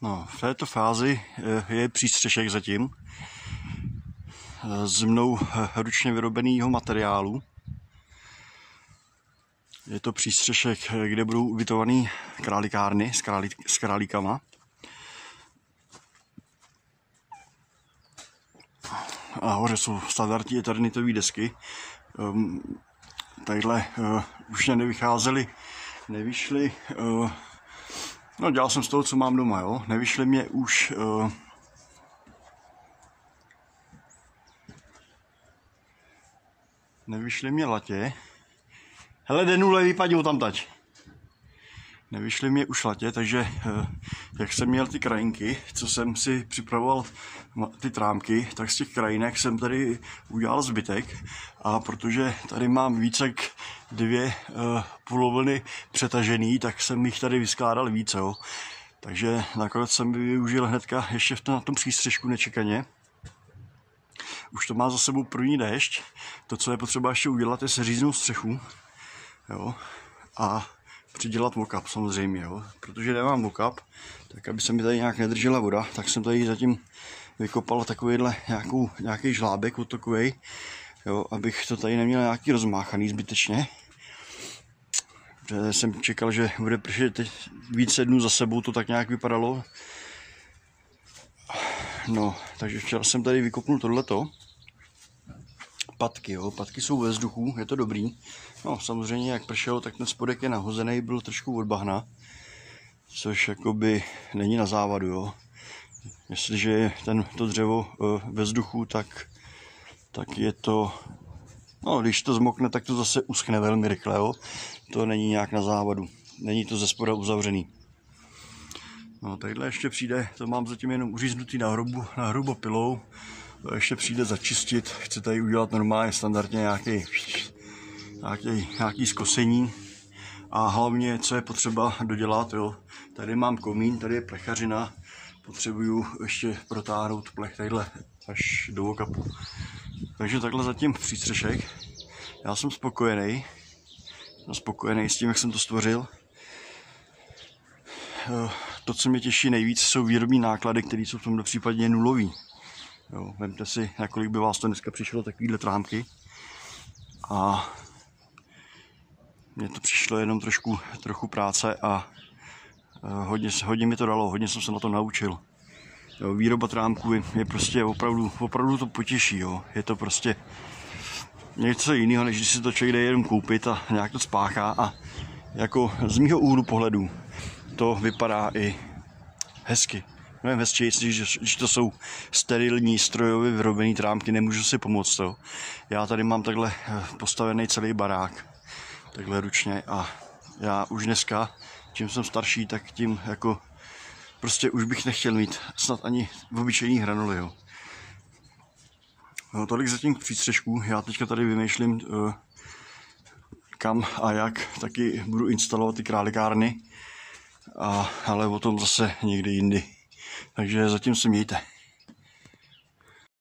No, v této fázi eh, je přístřešek zatím eh, z mnou eh, ručně vyrobeného materiálu. Je to přístřešek, kde budou ubytovaný králikárny s, králí, s králíkama. A hoře jsou standardní eternitové desky. Um, tadyhle uh, už nevycházely, nevyšly uh, No dělal jsem z toho, co mám doma, jo. Nevyšly mě už... Uh, nevyšly mě latě. Hele, denule, vypadil tam tať. Nevyšly mě už latě, takže uh, jak jsem měl ty krajinky, co jsem si připravoval ty trámky, tak z těch krajinek jsem tady udělal zbytek a protože tady mám více jak dvě uh, pulovlny přetažený, tak jsem jich tady vyskládal více. Jo. Takže nakonec jsem využil hnedka ještě v tom, na tom přístřežku nečekaně. Už to má za sebou první déšť. To, co je potřeba ještě udělat, je seříznout střechu. Jo. A přidělat mokap samozřejmě, jo. protože nemám mokap, tak aby se mi tady nějak nedržela voda, tak jsem tady zatím vykopal takovýhle nějakou, nějaký žlábek útokový, jo, abych to tady neměl nějaký rozmáchaný zbytečně. Protože jsem čekal, že bude pršet teď více dnů za sebou, to tak nějak vypadalo. No, takže včera jsem tady vykopnul tohleto. Patky, jo, patky jsou ve vzduchu, je to dobrý. No, samozřejmě, jak pršelo, tak ten spodek je nahozený, byl trošku od bahna, což jakoby není na závadu, jo. Jestliže je ten, to dřevo uh, ve vzduchu, tak, tak je to, no, když to zmokne, tak to zase uschne velmi rychle, jo. To není nějak na závadu, není to ze spoda uzavřený. No, tadyhle ještě přijde, to mám zatím jenom uříznutý na, hrubu, na hrubo pilou, to ještě přijde začistit, chci tady udělat normálně standardně nějaký nějaký, nějaký zkosení a hlavně, co je potřeba dodělat, jo. Tady mám komín, tady je plechařina, potřebuju ještě protáhnout plech tadyhle až do okapu. Takže takhle zatím přístřešek. Já jsem spokojený. Jsem spokojený s tím, jak jsem to stvořil. Eh, to, co mě těší nejvíc, jsou výrobní náklady, které jsou v tomto případě nulový. Jo, vemte si, na kolik by vás to dneska přišlo takovýhle trámky. A mně to přišlo jenom trošku, trochu práce a hodně, hodně mi to dalo, hodně jsem se na to naučil. Jo, výroba trámků je, je prostě opravdu, opravdu to potěší, jo. je to prostě něco jiného, než když si to člověk jde jenom koupit a nějak to spáchá a jako z mýho úhlu pohledu to vypadá i hezky. Mnohem hezčí, když, když to jsou sterilní, strojově vyrobené trámky, nemůžu si pomoct. To. Já tady mám takhle postavený celý barák takhle ručně a já už dneska, čím jsem starší, tak tím jako prostě už bych nechtěl mít snad ani v obyčejní hranuly, jo. No, tolik zatím k přístřežku. Já teďka tady vymýšlím, uh, kam a jak taky budu instalovat ty králikárny, a, ale o tom zase někdy jindy. Takže zatím se mějte.